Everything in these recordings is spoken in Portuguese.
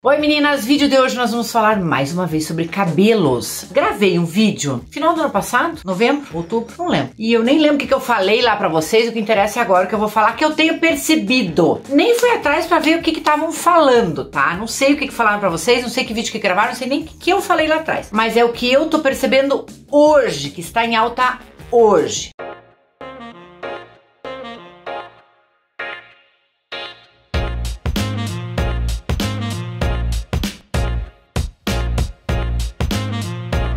Oi meninas, vídeo de hoje nós vamos falar mais uma vez sobre cabelos. Gravei um vídeo final do ano passado, novembro, outubro, não lembro. E eu nem lembro o que, eu falei lá pra vocês, o que interessa é agora que eu vou falar que eu tenho percebido. Nem fui atrás pra ver o que estavam falando, tá? Não sei o que, que falaram pra vocês, não sei que vídeo que gravaram, não sei nem o que, que eu falei lá atrás. Mas é o que eu tô percebendo hoje, que está em alta hoje.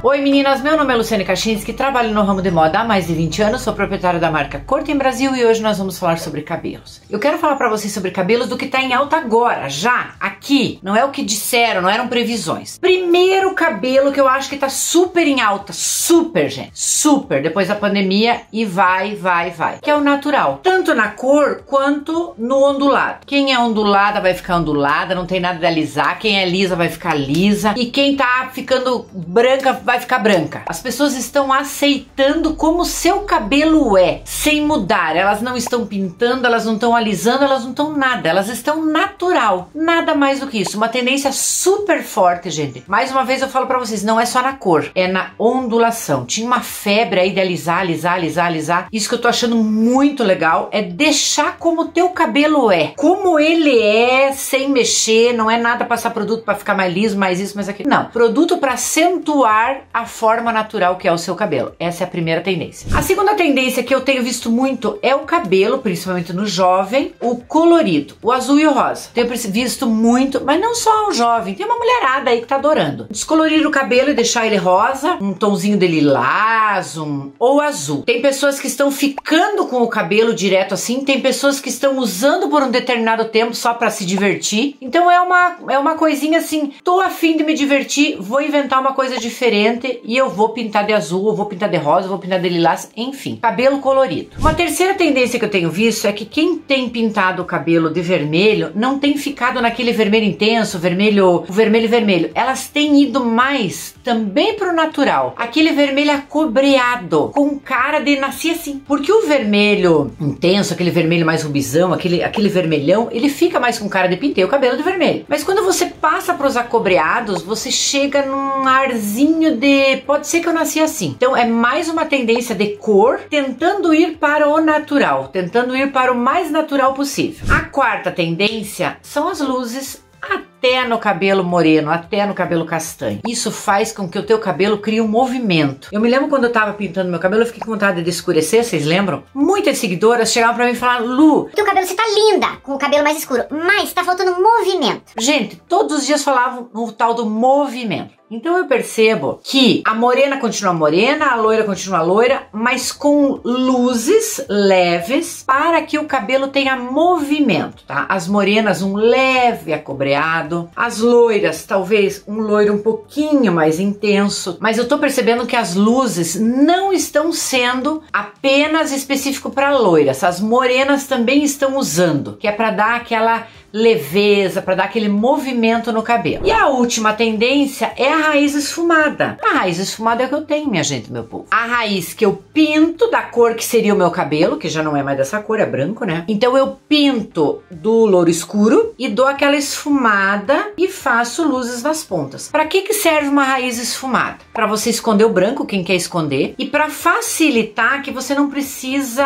Oi meninas, meu nome é Luciane Kaczynski, trabalho no ramo de moda há mais de 20 anos, sou proprietária da marca Corte em Brasil e hoje nós vamos falar sobre cabelos. Eu quero falar para vocês sobre cabelos do que tá em alta agora, já, aqui, não é o que disseram, não eram previsões. Primeiro cabelo que eu acho que tá super em alta, super gente, super, depois da pandemia e vai, vai, vai, que é o natural, tanto na cor quanto no ondulado. Quem é ondulada vai ficar ondulada, não tem nada de alisar, quem é lisa vai ficar lisa e quem tá ficando branca vai ficar branca. As pessoas estão aceitando como seu cabelo é, sem mudar. Elas não estão pintando, elas não estão alisando, elas não estão nada. Elas estão natural. Nada mais do que isso. Uma tendência super forte, gente. Mais uma vez eu falo para vocês, não é só na cor, é na ondulação. Tinha uma febre aí de alisar, alisar, alisar, alisar. Isso que eu tô achando muito legal é deixar como teu cabelo é. Como ele é, sem mexer, não é nada passar produto para ficar mais liso, mais isso, mais aquilo. Não, produto para acentuar a forma natural que é o seu cabelo. Essa é a primeira tendência. A segunda tendência que eu tenho visto muito é o cabelo, principalmente no jovem, o colorido, o azul e o rosa. Tenho visto muito, mas não só o jovem, tem uma mulherada aí que tá adorando. Descolorir o cabelo e deixar ele rosa, um tomzinho de lilás, um ou azul. Tem pessoas que estão ficando com o cabelo direto assim, tem pessoas que estão usando por um determinado tempo só para se divertir. Então é uma é uma coisinha assim, tô afim de me divertir, vou inventar uma coisa diferente e eu vou pintar de azul, eu vou pintar de rosa, eu vou pintar de lilás, enfim, cabelo colorido. Uma terceira tendência que eu tenho visto é que quem tem pintado o cabelo de vermelho não tem ficado naquele vermelho intenso, vermelho, o vermelho vermelho. Elas têm ido mais também pro natural, aquele vermelho acobreado, com cara de nascer assim. Porque o vermelho intenso, aquele vermelho mais rubizão, aquele, aquele vermelhão, ele fica mais com cara de pintei o cabelo de vermelho. Mas quando você passa pros acobreados, você chega num arzinho de pode ser que eu nasci assim. Então é mais uma tendência de cor tentando ir para o natural, tentando ir para o mais natural possível. A quarta tendência são as luzes até no cabelo moreno, até no cabelo castanho. Isso faz com que o teu cabelo crie um movimento. Eu me lembro quando eu tava pintando meu cabelo, eu fiquei com vontade de escurecer, vocês lembram? Muitas seguidoras chegavam para mim e falavam: Lu, teu cabelo você tá linda com o cabelo mais escuro, mas tá faltando movimento. Gente, todos os dias falavam o tal do movimento. Então eu percebo que a morena continua morena, a loira continua loira, mas com luzes leves para que o cabelo tenha movimento, tá? As morenas um leve acobreado, as loiras talvez um loiro um pouquinho mais intenso, mas eu tô percebendo que as luzes não estão sendo apenas específico para loiras, as morenas também estão usando, que é para dar aquela leveza, para dar aquele movimento no cabelo. E a última tendência é a raiz esfumada. A raiz esfumada é o que eu tenho, minha gente, meu povo. A raiz que eu pinto da cor que seria o meu cabelo, que já não é mais dessa cor, é branco, né? Então eu pinto do louro escuro e dou aquela esfumada e faço luzes nas pontas. Para que que serve uma raiz esfumada? Para você esconder o branco, quem quer esconder, e para facilitar que você não precisa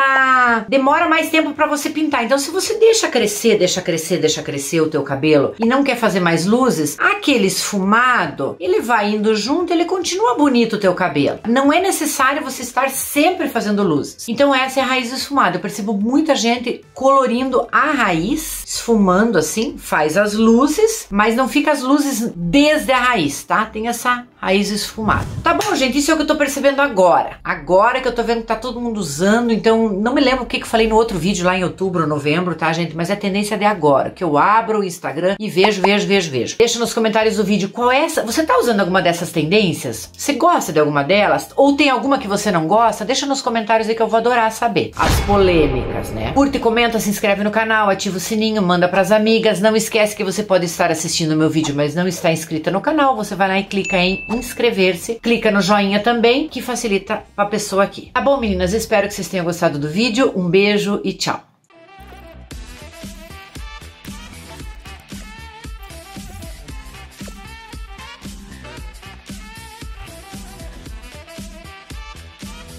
demora mais tempo para você pintar. Então se você deixa crescer, deixa crescer, deixa deixa crescer o teu cabelo e não quer fazer mais luzes, aquele esfumado, ele vai indo junto, ele continua bonito o teu cabelo. Não é necessário você estar sempre fazendo luzes. Então essa é a raiz esfumada. Eu percebo muita gente colorindo a raiz, esfumando assim, faz as luzes, mas não fica as luzes desde a raiz, tá? Tem essa raiz esfumada. Tá bom, gente, isso é o que eu tô percebendo agora. Agora que eu tô vendo que tá todo mundo usando, então não me lembro o que que eu falei no outro vídeo lá em outubro, novembro, tá, gente? Mas é tendência de agora, que eu abro o Instagram e vejo, vejo, vejo, vejo. Deixa nos comentários do vídeo qual é essa. Você tá usando alguma dessas tendências? Você gosta de alguma delas? Ou tem alguma que você não gosta? Deixa nos comentários aí que eu vou adorar saber. As polêmicas, né? Curte, comenta, se inscreve no canal, ativa o sininho, manda pras amigas. Não esquece que você pode estar assistindo o meu vídeo, mas não está inscrita no canal. Você vai lá e clica em inscrever-se. Clica no joinha também, que facilita a pessoa aqui. Tá bom, meninas? Espero que vocês tenham gostado do vídeo. Um beijo e tchau.